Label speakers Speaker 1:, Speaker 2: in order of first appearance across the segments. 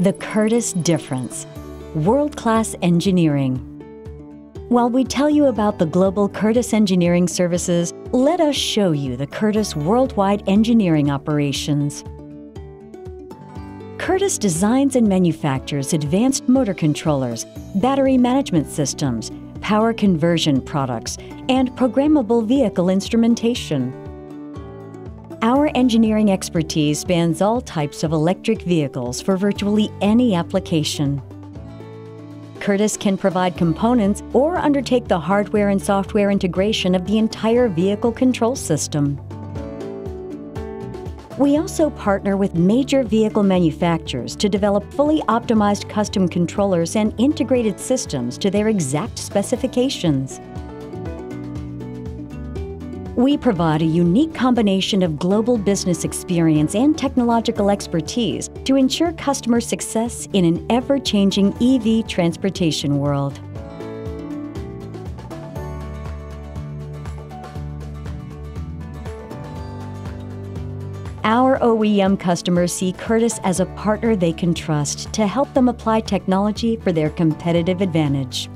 Speaker 1: The Curtis Difference World Class Engineering. While we tell you about the global Curtis Engineering Services, let us show you the Curtis worldwide engineering operations. Curtis designs and manufactures advanced motor controllers, battery management systems, power conversion products, and programmable vehicle instrumentation. Our engineering expertise spans all types of electric vehicles for virtually any application. Curtis can provide components or undertake the hardware and software integration of the entire vehicle control system. We also partner with major vehicle manufacturers to develop fully optimized custom controllers and integrated systems to their exact specifications. We provide a unique combination of global business experience and technological expertise to ensure customer success in an ever changing EV transportation world. Our OEM customers see Curtis as a partner they can trust to help them apply technology for their competitive advantage.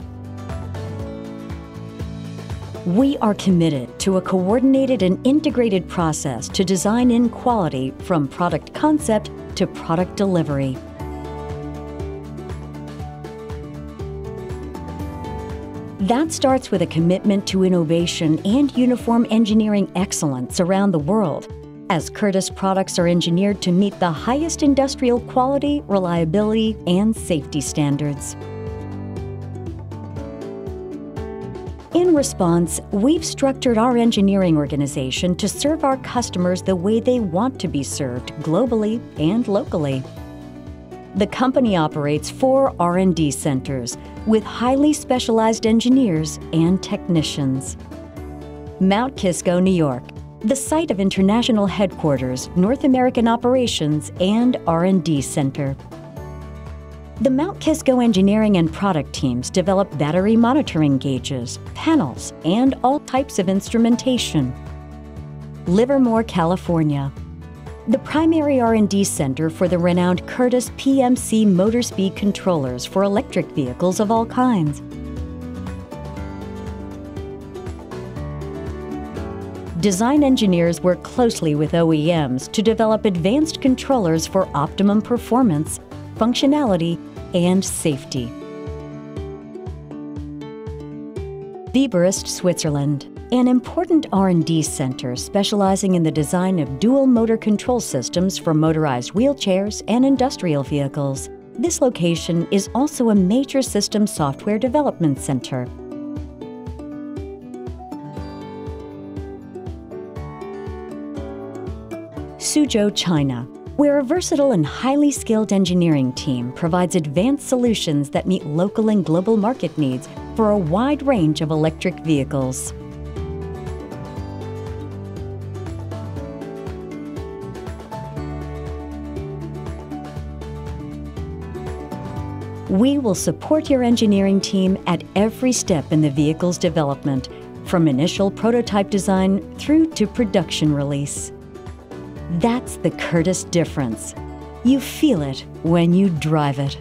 Speaker 1: We are committed to a coordinated and integrated process to design in quality from product concept to product delivery. That starts with a commitment to innovation and uniform engineering excellence around the world, as Curtis products are engineered to meet the highest industrial quality, reliability, and safety standards. In response, we've structured our engineering organization to serve our customers the way they want to be served globally and locally. The company operates four R&D centers with highly specialized engineers and technicians. Mount Kisco, New York, the site of international headquarters, North American operations, and R&D center. The Mount Kisco engineering and product teams develop battery monitoring gauges, panels, and all types of instrumentation. Livermore, California. The primary R&D center for the renowned Curtis PMC motor speed controllers for electric vehicles of all kinds. Design engineers work closely with OEMs to develop advanced controllers for optimum performance functionality, and safety. Biberist, Switzerland, an important R&D center specializing in the design of dual motor control systems for motorized wheelchairs and industrial vehicles. This location is also a major system software development center. Suzhou, China, where a versatile and highly skilled engineering team provides advanced solutions that meet local and global market needs for a wide range of electric vehicles. We will support your engineering team at every step in the vehicle's development, from initial prototype design through to production release. That's the Curtis difference. You feel it when you drive it.